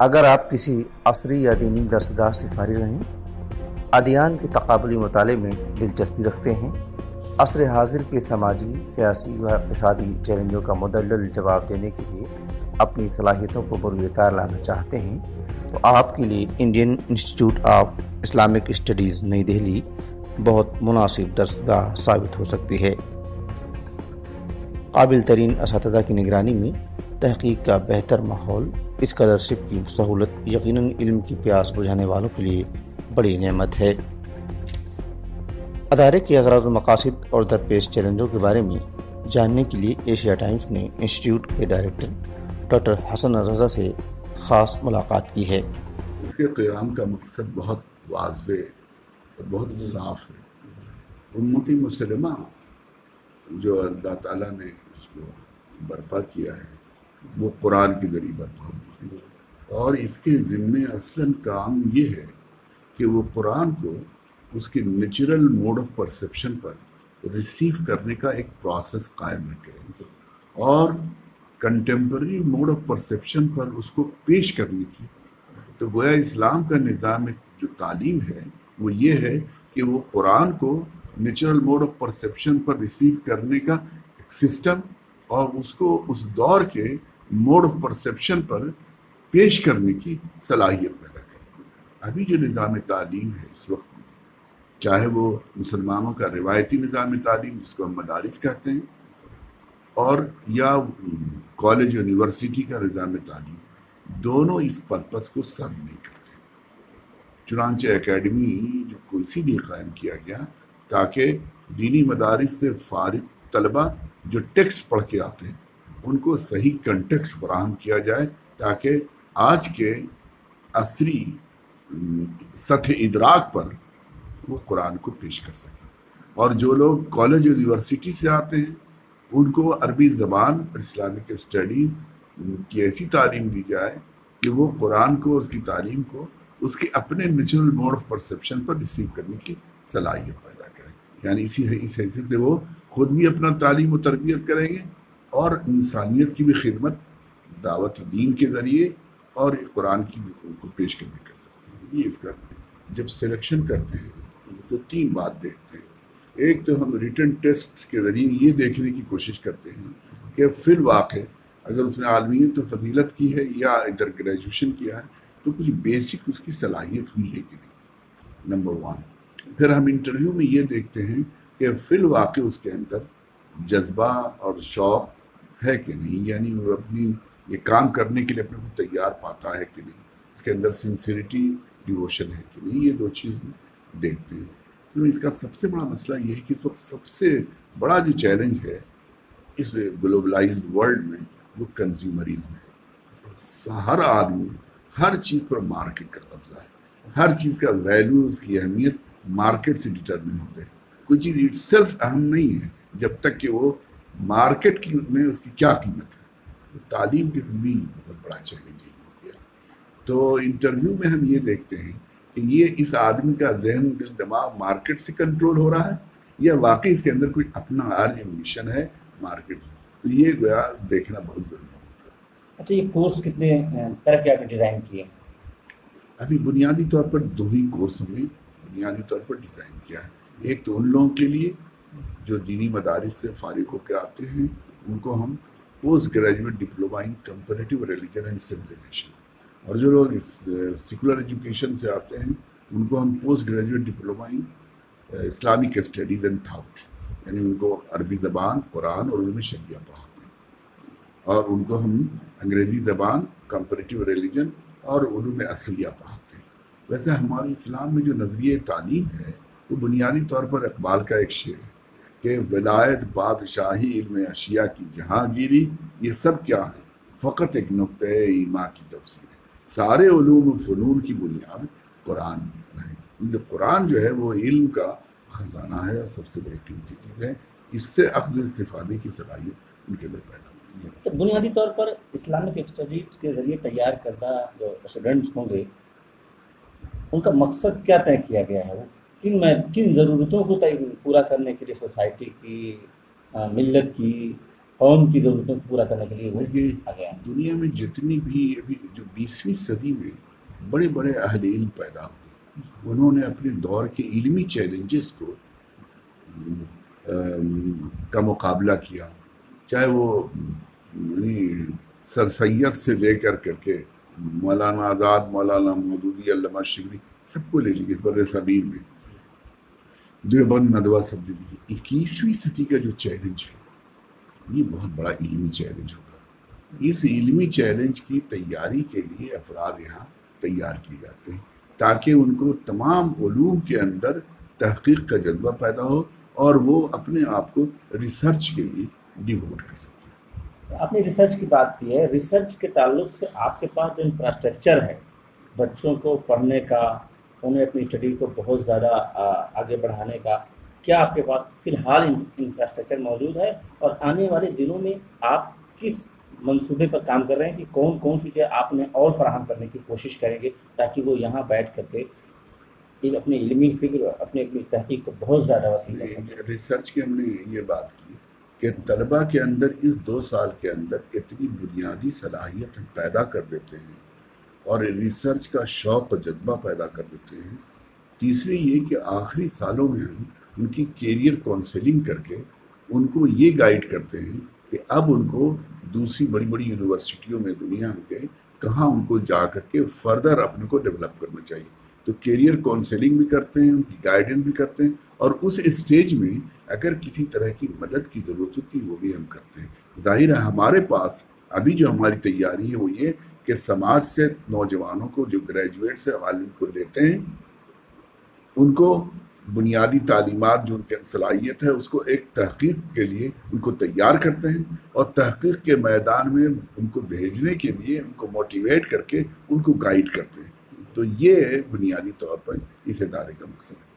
اگر آپ کسی عصری یا دینی درسگاہ سے فارغ ہیں، ادیان کے تقابلی مطالعے میں دلچسپی رکھتے ہیں۔ عصر حاضر کے سماجی، سیاسی و اقتصادی چیلنجوں کا مدلل جواب دینے کے لیے اپنی صلاحیتوں کو بروئے کار لانا چاہتے ہیں۔ تو آپ کے لیے Indian Institute of Islamic Studies, نئی دہلی، بہت مناسب درسگاہ ثابت ہو سکتی ہے۔ قابل ترین اساتذہ کی نگرانی میں تحقیق کا بہتر ماحول اسکالرشپ کی سہولت یقیناً علم کی پیاس بجھانے والوں کے لیے بڑی نعمت ہے۔ ادارے کے اغراض و مقاصد اور درپیش چیلنجوں کے بارے میں جاننے کے لیے ایشیا ٹائمز نے انسٹیٹیوٹ کے ڈائریکٹر ڈاکٹر حسن رضا سے خاص ملاقات کی ہے۔ اس کے قیام کا مقصد بہت واضح اور بہت صاف ہے۔ امتی مسلمہ جو اللہ تعالیٰ نے اس کو برپا کیا ہے وہ قرآن کے ذریعے برپا اور اس کے ذمے اصلاً کام یہ ہے کہ وہ قرآن کو اس کے نیچرل موڈ آف پرسیپشن پر ریسیو کرنے کا ایک پروسیس قائم رکھے۔ اور کنٹمپرری موڈ آف پرسیپشن پر اس کو پیش کرنے کی۔ تو گویا اسلام کا نظام جو تعلیم ہے وہ یہ ہے کہ وہ قرآن کو نیچرل موڈ آف پرسیپشن پر ریسیو کرنے کا ایک سسٹم اور اس کو اس دور کے موڈ آف پرسیپشن پر پیش کرنے کی صلاحیت پیدا کرے۔ ابھی جو نظام تعلیم ہے اس وقت میں چاہے وہ مسلمانوں کا روایتی نظام تعلیم جس کو ہم مدارس کہتے ہیں، اور یا کالج، یونیورسٹی کا نظام تعلیم، دونوں اس پرپس کو سر نہیں کرتے۔ چنانچہ اکیڈمی کو اسی لیے قائم کیا گیا، تاکہ دینی مدارس سے فارغ طلبہ جو ٹیکسٹ پڑھ کے آتے ہیں ان کو صحیح کنٹیکسٹ فراہم کیا جائے تاکہ آج کے عصری سطح ادراک پر وہ قرآن کو پیش کر سکیں اور جو لوگ کالج یونیورسٹی سے آتے ہیں، ان کو عربی زبان اور اسلامک اسٹڈی کی ایسی تعلیم دی جائے کہ وہ قرآن کو اس کی تعلیم کو اس کے اپنے نیچرل موڈ آف پرسیپشن پر ریسیو کرنے کی صلاحیت پیدا کریں۔ یعنی اسی اس حیثیت سے وہ خود بھی اپنا تعلیم و تربیت کریں گے۔ اور انسانیت کی بھی خدمت دعوت دین کے ذریعے اور قرآن کی کو پیش کرنے کر سکتے ہیں یہ اس کا جب سلیکشن کرتے ہیں، تو تین بات دیکھتے ہیں۔ ایک تو ہم ریٹرن ٹیسٹ کے ذریعے یہ دیکھنے کی کوشش کرتے ہیں کہ فی الواقع اگر اس نے عالمیت و فضیلت کی ہے یا ادھر گریجویشن کیا ہے، تو کچھ بیسک اس کی صلاحیت ہوئی ہے کہ نہیں نمبر ون پھر ہم انٹرویو میں یہ دیکھتے ہیں کہ فی الواقع اس کے اندر جذبہ اور شوق ہے کہ نہیں؟ یعنی وہ اپنی، یہ کام کرنے کے لیے اپنے کو تیار پاتا ہے کہ نہیں؟ اس کے اندر سنسیریٹی ڈیووشن ہے کہ نہیں؟ یہ دو چیزیں دیکھتے ہیں۔ تو اس کا سب سے بڑا مسئلہ یہ ہے کہ اس وقت سب سے بڑا جو چیلنج ہے اس گلوبلائزڈ ورلڈ میں وہ کنزیومرزم ہے۔ ہر آدمی ہر چیز پر مارکیٹ کا قبضہ ہے۔ ہر چیز کا ویلیو اس کی اہمیت مارکیٹ سے ڈٹرمن ہوتے ہیں۔ کوئی چیز اٹ سیلف اہم نہیں ہے جب تک کہ وہ مارکیٹ کی میں اس کی کیا قیمت ہے؟ تعلیم کے بھی بہت بڑا چیلنج ہو گیا تو انٹرویو میں ہم یہ دیکھتے ہیں کہ یہ اس آدمی کا ذہن دل دماغ مارکیٹ سے کنٹرول ہو رہا ہے یا واقعی اس کے اندر کوئی اپنا آرج مشن ہے مارکیٹ سے؟ تو یہ گویا دیکھنا بہت ضروری ہے۔ اچھا یہ کورس کتنے طرح کے آپ نے ڈیزائن کیے؟ ابھی بنیادی طور پر دو ہی کورس ہم نے بنیادی طور پر ڈیزائن کیا ہے۔ ایک تو ان لوگوں کے لیے جو دینی مدارس سے فارغ ہو کے آتے ہیں، ان کو ہم post graduate diploma in comparative religion and civilization اور جو لوگ اس سیکولر ایجوکیشن سے آتے ہیں، ان کو ہم post graduate diploma in Islamic studies and thought یعنی ان کو عربی زبان، قرآن اور علم شریعہ پڑھاتے ہیں۔ اور ان کو ہم انگریزی زبان کمپریٹیو ریلیجن اور علوم اصلیہ پڑھاتے ہیں۔ ویسے ہمارے اسلام میں جو نظریہ تعلیم ہے، وہ بنیادی طور پر اقبال کا ایک شعر ہے۔ کہ ولایت بادشاہی علم اشیاء کی جہانگیری یہ سب کیا ہے؟ فقط ایک نقطۂ ایما کی تفصیل ہے۔ سارے علوم و فنون کی بنیاد قرآن ہے۔ قرآن جو ہے وہ علم کا خزانہ ہے اور سب سے بڑی قیمتی چیز ہے۔ اس سے اخذ استفادے کی صلاحیت ان کے اندر پیدا ہوتی ہے۔ تو بنیادی طور پر اسلامک اسٹڈیز کے ذریعے تیار کردہ جو اسٹوڈنٹس ہوں گے، ان کا مقصد کیا طے کیا گیا ہے؟ وہ کن میں کن ضرورتوں کو پورا کرنے کے لیے سوسائٹی کی ملت کی قوم کی ضرورتوں کو پورا کرنے کے لیے وہ آئیں۔ دنیا میں جتنی بھی ابھی جو بیسویں صدی میں بڑے بڑے اہل علم پیدا ہوئے انہوں نے اپنے دور کے علمی چیلنجز کو کا مقابلہ کیا۔ چاہے وہ یعنی سر سید سے لے کر کر کے مولانا آزاد مولانا مودودی علامہ شگری سب کو لے لیجیے بر صغیر میں۔ دیوبند ندوہ سب لے اکیسویں صدی کا جو چیلنج ہے۔ یہ بہت بڑا علمی چیلنج ہوگا۔ اس علمی چیلنج کی تیاری کے لیے افراد یہاں تیار کیے جاتے ہیں تاکہ ان کو تمام علوم کے اندر تحقیق کا جذبہ پیدا ہو اور وہ اپنے آپ کو ریسرچ کے لیے ڈیوٹ کر سکیں۔ آپ نے ریسرچ کی بات کی ہے۔ ریسرچ کے تعلق سے آپ کے پاس جو انفراسٹرکچر ہے، بچوں کو پڑھنے کا انہیں اپنی اسٹڈی کو بہت زیادہ آگے بڑھانے کا کیا آپ کے پاس فی الحال انفراسٹرکچر موجود ہے اور آنے والے دنوں میں آپ کس منصوبے پر کام کر رہے ہیں کہ کون کون سی چیزیں آپ نے اور فراہم کرنے کی کوشش کریں گے تاکہ وہ یہاں بیٹھ کر کے ایک اپنی علمی فکر اپنے اپنی تحقیق کو بہت زیادہ وسیع کر سکیں۔ ریسرچ کی ہم نے یہ بات کی کہ طلبہ کے اندر اس دو سال کے اندر اتنی بنیادی صلاحیت ہم پیدا کر دیتے ہیں۔ اور ریسرچ کا شوق و جذبہ پیدا کر دیتے ہیں۔ تیسری یہ کہ آخری سالوں میں ہم ان کی کیریئر کونسلنگ کر کے ان کو یہ گائیڈ کرتے ہیں کہ اب ان کو دوسری بڑی بڑی یونیورسٹیوں میں دنیا کے کہاں ان کو جا کر کے فردر اپنے کو ڈیولپ کرنا چاہیے۔ تو کیریئر کونسلنگ بھی کرتے ہیں، ان کی گائیڈنس بھی کرتے ہیں اور اس اسٹیج میں اگر کسی طرح کی مدد کی ضرورت ہوتی ہے وہ بھی ہم کرتے ہیں۔ ظاہر ہے ہمارے پاس ابھی جو ہماری تیاری ہے، وہ یہ کہ سماج سے نوجوانوں کو جو گریجویٹ سے عالم کو لیتے ہیں، ان کو بنیادی تعلیمات جو ان کے صلاحیت ہے، اس کو ایک تحقیق کے لیے ان کو تیار کرتے ہیں اور تحقیق کے میدان میں ان کو بھیجنے کے لیے ان کو موٹیویٹ کر کے ان کو گائیڈ کرتے ہیں۔ تو یہ بنیادی طور پر اس ادارے کا مقصد ہے۔